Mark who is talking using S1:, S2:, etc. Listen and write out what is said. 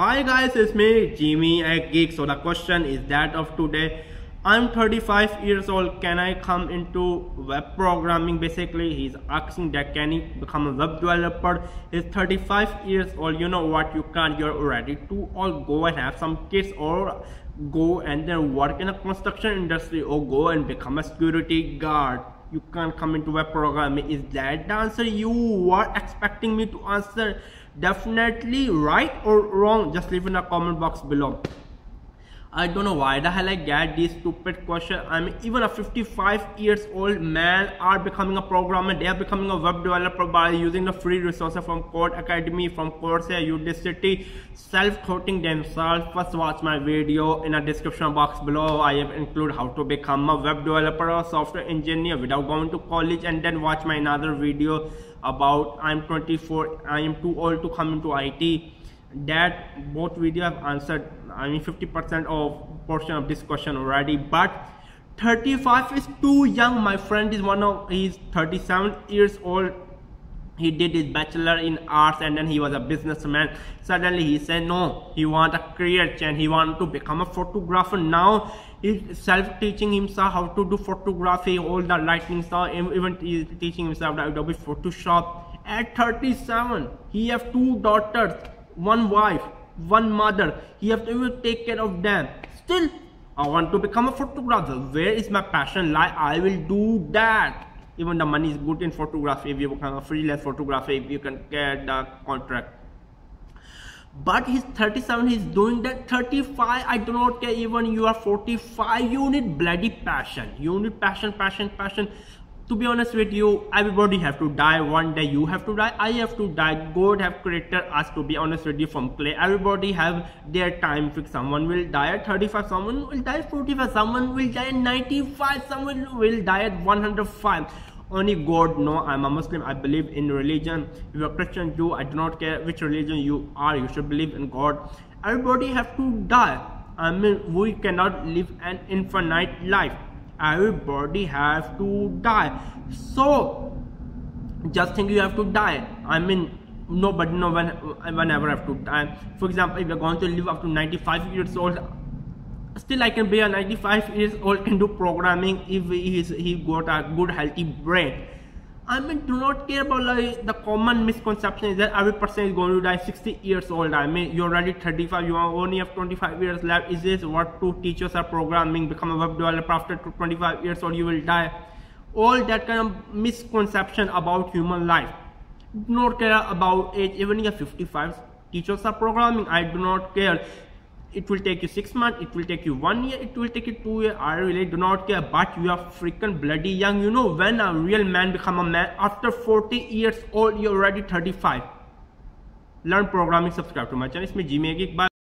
S1: Hi guys, it's me, Jimmy a Geek. So the question is that of today. I'm 35 years old. Can I come into web programming? Basically, he's asking that can he become a web developer? He's 35 years old. You know what? You can't. You're already to all go and have some kids or go and then work in a construction industry or go and become a security guard. You can't come into web programming. Is that the answer you were expecting me to answer? Definitely right or wrong? Just leave in the comment box below. I don't know why the hell I get these stupid questions. I mean, even a 55 years old man are becoming a programmer. They are becoming a web developer by using the free resources from Code Academy, from Coursera, Udacity, self-taughting themselves. First, watch my video in the description box below. I have included how to become a web developer or software engineer without going to college, and then watch my another video about I'm 24. I am too old to come into IT that both video have answered i mean 50 percent of portion of this question already but 35 is too young my friend is one of he's 37 years old. He did his bachelor in arts and then he was a businessman. Suddenly he said no he want a career change. He want to become a photographer. Now he's self-teaching himself how to do photography. All the lighting stuff even he's teaching himself the adobe photoshop. At 37 he have two daughters one wife, one mother. He have to take care of them. Still, I want to become a photographer. Where is my passion lie? I will do that. Even the money is good in photography. If you become a freelance photographer, if you can get the contract. But he's 37, he's doing that 35. I do not care even you are 45. You need bloody passion. You need passion, passion, passion to be honest with you everybody have to die. One day you have to die i have to die. God have created us to be honest with you from clay. Everybody have their time fix. Someone will die at 35 someone will die at 45 someone will die at 95 someone will die at 105 only god know i'm a muslim. I believe in religion. If you're christian jew i do not care which religion you are. You should believe in god. Everybody have to die. I mean we cannot live an infinite life everybody have to die. So just think you have to die. I mean nobody know when whenever have to die. For example if you're going to live up to 95 years old still i can be a 95 years old can do programming if he's he got a good healthy brain I mean, do not care about like the common misconception is that every person is going to die 60 years old. I mean, you're already 35, you only have 25 years left. Is this what two teachers are programming? Become a web developer after 25 years old, you will die. All that kind of misconception about human life. Do not care about age. Even if you're 55, teachers are programming. I do not care it will take you six months it will take you one year it will take you two years. I really do not care but you are freaking bloody young. You know when a real man become a man? After 40 years old you're already 35 learn programming subscribe to my channel. It's me jimmy bye